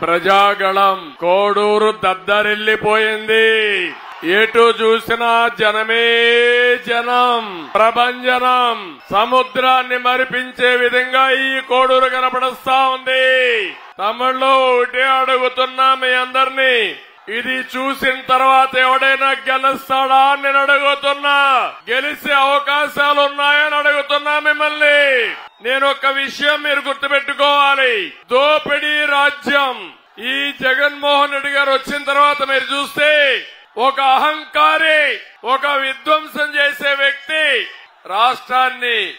ప్రజాగళం కోడూరు దద్దరిల్లిపోయింది. ఎటు చూసినా జనమే జనం ప్రభంజనం. సముద్రాన్ని మరిపించే విధంగా ఈ కోడూరు కనపడస్తా ఉంది. తమిళ్ళో ఒకటే అడుగుతున్నా మీ అందరినీ. ఇది చూసిన తర్వాత ఎవడైనా గెలుస్తాడా అని నేను అడుగుతున్నా. గెలిచే అవకాశాలు ఉన్నాయని అడుగుతున్నా మిమ్మల్ని. నేను ఒక విషయం మీరు గుర్తుపెట్టుకోవాలి. దోపిడీ రాజ్యం. ఈ జగన్మోహన్ రెడ్డి గారు వచ్చిన తర్వాత మీరు చూస్తే ఒక అహంకారి ఒక విధ్వంసం చేసే వ్యక్తి రాష్ట్రాన్ని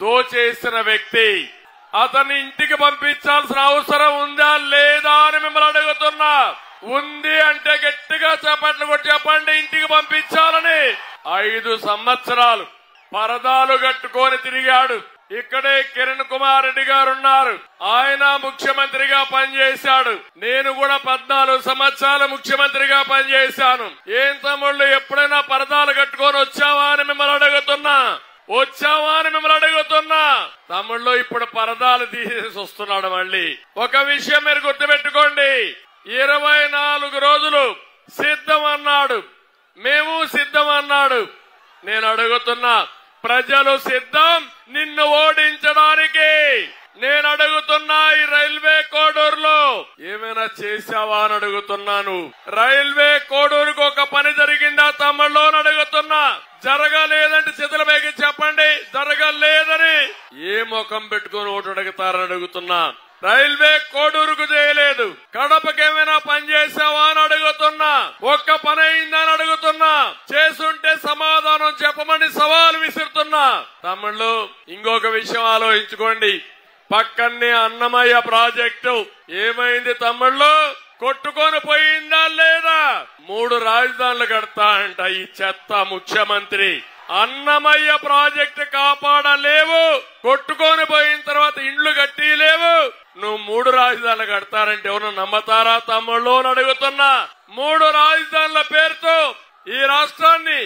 దోచేసిన వ్యక్తి. అతన్ని ఇంటికి పంపించాల్సిన అవసరం ఉందా లేదా అని మిమ్మల్ని అడుగుతున్నా. ఉంది అంటే గట్టిగా చేపట్లు కొట్టి చెప్పండి ఇంటికి పంపించాలని. ఐదు సంవత్సరాలు పరదాలు కట్టుకొని తిరిగాడు. ఇక్కడే కిరణ్ కుమార్ రెడ్డి గారు ఉన్నారు. ఆయన ముఖ్యమంత్రిగా పనిచేశాడు. నేను కూడా పద్నాలుగు సంవత్సరాలు ముఖ్యమంత్రిగా పనిచేశాను. ఏం తమ్ముళ్ళు ఎప్పుడైనా పరదాలు కట్టుకొని వచ్చావా అని మిమ్మల్ని అడుగుతున్నా. వచ్చావా అని మిమ్మల్ని అడుగుతున్నా. తమ్ముళ్ళు ఇప్పుడు పరదాలు తీసేసి వస్తున్నాడు మళ్ళీ. ఒక విషయం మీరు గుర్తుపెట్టుకోండి. ఇరవై నాలుగు రోజులు సిద్ధం అన్నాడు మేము సిద్ధం అన్నాడు నేను అడుగుతున్నా ప్రజలు సిద్ధం నిన్ను ఓడించడానికి. నేను అడుగుతున్నా ఈ రైల్వే కోడూరులో. ఏమైనా చేశావా అని అడుగుతున్నాను. రైల్వే కోడూరుకు ఒక పని జరిగిందా తమ్ముళ్ళు అని అడుగుతున్నా. జరగలేదంటే చేతుల పైకి చెప్పండి. జరగలేదని. ఏ ముఖం పెట్టుకుని ఓటు అడుగుతారని అడుగుతున్నా. రైల్వే కోడూరుకు చేయలేదు. కడపకేమైనా పని చేసావా అని అడుగుతున్నా. ఒక్క పని అయిందని అడుగుతున్నా. చేసుంటే సమాధానం చెప్పమని సవాలు విసురుతున్నా. తమ్ముళ్ళు ఇంకొక విషయం ఆలోచించుకోండి. పక్కనే అన్నమయ్య ప్రాజెక్టు. ఏమైంది తమ్ముళ్ళు? కొట్టుకొని పోయిందా లేదా? మూడు రాజధానులు కడతా అంట ఈ చెత్త ముఖ్యమంత్రి. అన్నమయ్య ప్రాజెక్టు కాపాడలేవు. కొట్టుకొని పోయిన తర్వాత ఇండ్లు కట్టి లేవు నువ్వు మూడు రాజధానులు కడతారంటే ఎవరు నమ్మతారా తమ్ముళ్ళు అని అడుగుతున్నా. మూడు రాజధానుల పేరుతో ఈ రాష్ట్రాన్ని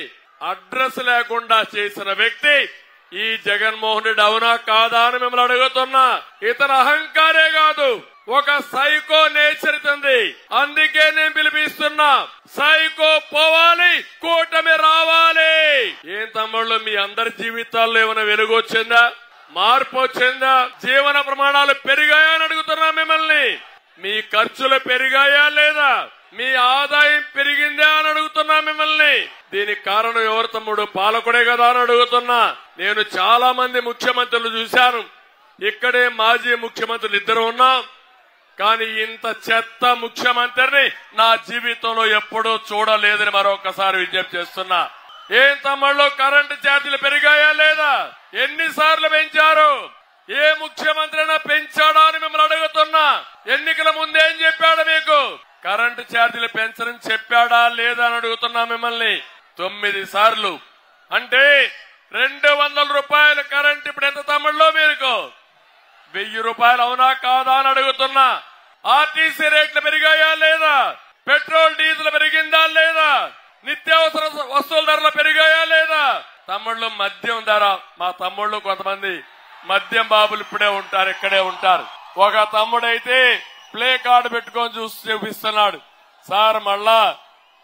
అడ్రస్ లేకుండా చేసిన వ్యక్తి ఈ జగన్మోహన్ రెడ్డి అవునా కాదా అని మిమ్మల్ని అడుగుతున్నా. ఇతను అహంకారే కాదు. ఒక సైకో నేచర్ ఉంది అందుకే నేను పిలిపిస్తున్నా. సైకో పోవాలి కూటమి రావాలి. ఏం తమ్ముళ్ళు మీ అందరి జీవితాల్లో ఏమైనా వెలుగు వచ్చిందా? మార్పు వచ్చిందా? జీవన ప్రమాణాలు పెరిగాయా అని అడుగుతున్నా మిమ్మల్ని. మీ ఖర్చులు పెరిగాయా లేదా? మీ ఆదాయం పెరిగిందా అని అడుగుతున్నా మిమ్మల్ని. దీనికి కారణం ఎవరు తమ్ముడు? పాలకుడే కదా అని అడుగుతున్నా. నేను చాలా మంది ముఖ్యమంత్రులు చూశాను. ఇక్కడే మాజీ ముఖ్యమంత్రులు ఇద్దరు ఉన్నాం. కానీ ఇంత చెత్త ముఖ్యమంత్రిని నా జీవితంలో ఎప్పుడూ చూడలేదని మరొకసారి విజ్ఞప్తి చేస్తున్నా. ఏం తమ్ముళ్ళు? కరెంటు ఛార్జీలు పెరిగాయా లేదా? ఎన్నిసార్లు పెంచారు? ఏ ముఖ్యమంత్రి అయినా పెంచాడా అని మిమ్మల్ని అడుగుతున్నా. ఎన్నికల ముందేం చెప్పాడు మీకు? కరెంటు ఛార్జీలు పెంచరని చెప్పాడా లేదా అని అడుగుతున్నా మిమ్మల్ని. తొమ్మిది సార్లు. అంటే రెండు వందల రూపాయల కరెంట్ ఇప్పుడు ఎంత తమ్ముళ్ళో మీకు వెయ్యి రూపాయలు అవునా కాదా అని అడుగుతున్నా. ఆర్టీసీ రేట్లు పెరిగాయా లేదా? పెట్రోల్ డీజిల్ పెరిగిందా లేదా? నిత్యావసర వస్తువుల ధరలు పెరిగాయా లేదా? తమ్ముళ్ళు మద్యం ధర. మా తమ్ముళ్ళు కొంతమంది మద్యం బాబులు ఇప్పుడే ఉంటారు ఇక్కడే ఉంటారు. ఒక తమ్ముడైతే రికార్డు కార్డు పెట్టుకొని చూసి చూపిస్తున్నాడు. సార్ మళ్ళా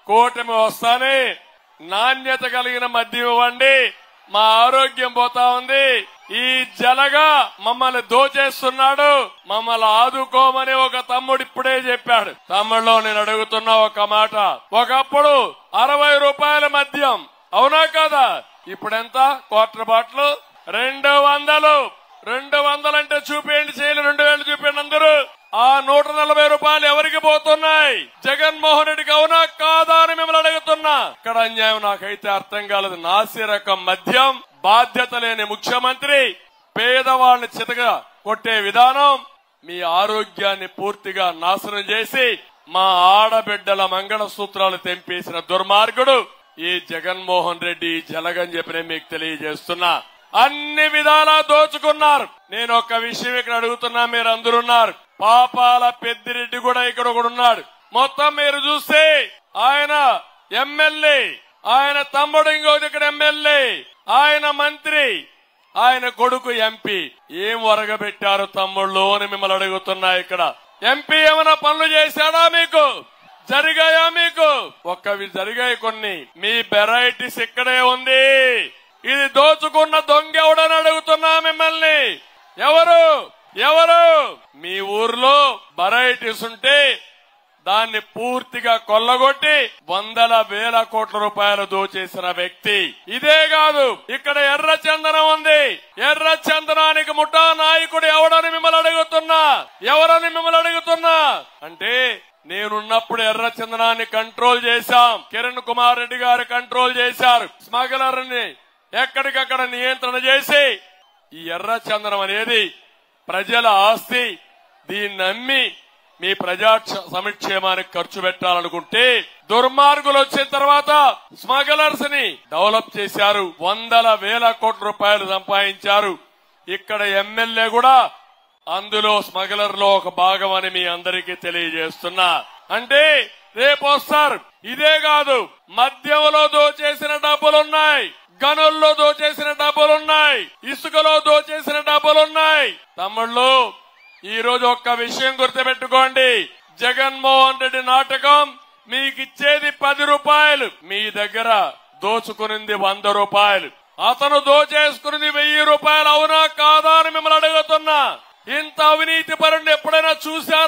కూటమి వస్తానే నాణ్యత కలిగిన మద్యం ఇవ్వండి. మా ఆరోగ్యం పోతా ఉంది. ఈ జలగా మమ్మల్ని దోచేస్తున్నాడు. మమ్మల్ని ఆదుకోమని ఒక తమ్ముడు ఇప్పుడే చెప్పాడు. తమ్ముళ్ళు నేను అడుగుతున్నా ఒక మాట. ఒకప్పుడు అరవై రూపాయల మద్యం. అవునా కదా? ఇప్పుడెంత క్వార్టర్ బాటిల్? రెండు వందలు. రెండు వందలంటే చూపేయండి చేయలు రెండు వేలు చూపేయండి అందరూ. ఆ నూట నలభై రూపాయలు ఎవరికి పోతున్నాయి? జగన్మోహన్ రెడ్డికి అవునా కాదా అని మిమ్మల్ని అడుగుతున్నా. ఇక్కడ అన్యాయం నాకైతే అర్థం కాలేదు. నాసి రకం మద్యం బాధ్యత లేని ముఖ్యమంత్రి పేదవాళ్ళని చితగా కొట్టే విధానం మీ ఆరోగ్యాన్ని పూర్తిగా నాశనం చేసి మా ఆడబిడ్డల మంగళ సూత్రాలు తెంపేసిన దుర్మార్గుడు ఈ జగన్మోహన్ రెడ్డి జలగని చెప్పి మీకు తెలియజేస్తున్నా. అన్ని విధాలా దోచుకున్నారు. నేను ఒక విషయం ఇక్కడ అడుగుతున్నా మీరు అందరున్నారు పాపాల పెద్దిరెడ్డి కూడా ఇక్కడ కూడా ఉన్నాడు. మొత్తం మీరు చూస్తే ఆయన ఎమ్మెల్యే ఆయన తమ్ముడు ఇంకోటి ఇక్కడ ఎమ్మెల్యే ఆయన మంత్రి ఆయన కొడుకు ఎంపీ. ఏం ఒరగబెట్టారు తమ్ముళ్ళు అని మిమ్మల్ని అడుగుతున్నా ఇక్కడ. ఎంపీ ఏమైనా పనులు చేశాడా మీకు? జరిగాయా మీకు? ఒక్కవి జరిగాయి కొన్ని. మీ వెరైటీస్ ఇక్కడే ఉంది. ఇది దోచుకున్న దొంగ ఎవడని అడుగుతున్నా మిమ్మల్ని. ఎవరు? ఎవరు? మీ ఊర్లో వెరైటీస్ ఉంటే దాన్ని పూర్తిగా కొల్లగొట్టి వందల వేల కోట్ల రూపాయలు దోచేసిన వ్యక్తి. ఇదే కాదు ఇక్కడ ఎర్ర చందనం ఉంది. ఎర్ర చందనానికి ముఠా నాయకుడు ఎవడని మిమ్మల్ని అడుగుతున్నా? ఎవరని మిమ్మల్ని అడుగుతున్నా? అంటే నేనున్నప్పుడు ఎర్ర చందనాన్ని కంట్రోల్ చేశాం. కిరణ్ కుమార్ రెడ్డి గారు కంట్రోల్ చేశారు. స్మగ్లర్ని ఎక్కడికక్కడ నియంత్రణ చేసి ఈ ఎర్ర చందనం అనేది ప్రజల ఆస్తి దీన్ని నమ్మి మీ ప్రజా క్ష- సంక్షేమానికి ఖర్చు పెట్టాలనుకుంటే దుర్మార్గులు వచ్చిన తర్వాత స్మగ్లర్స్ని డెవలప్ చేశారు. వందల వేల కోట్ల రూపాయలు సంపాదించారు. ఇక్కడ ఎమ్మెల్యే కూడా అందులో స్మగ్లర్లో ఒక భాగం అని మీ అందరికీ తెలియజేస్తున్నా. అంటే రేపు వస్తారు. ఇదే కాదు మద్యంలో దోచేసిన డబ్బులున్నాయి. గనుల్లో దోచేసిన డబ్బులున్నాయి. ఇసుకలో దోచేసిన డబ్బులున్నాయి. తమ్ముళ్ళు ఈ రోజు ఒక్క విషయం గుర్తుపెట్టుకోండి. జగన్మోహన్ రెడ్డి నాటకం మీకిచ్చేది పది రూపాయలు. మీ దగ్గర దోచుకునింది వంద రూపాయలు. అతను దోచేసుకున్నది వెయ్యి రూపాయలు. అవునా కాదా అని మిమ్మల్ని అడుగుతున్నా. ఇంత అవినీతి పరుణ్ణి ఎప్పుడైనా చూసా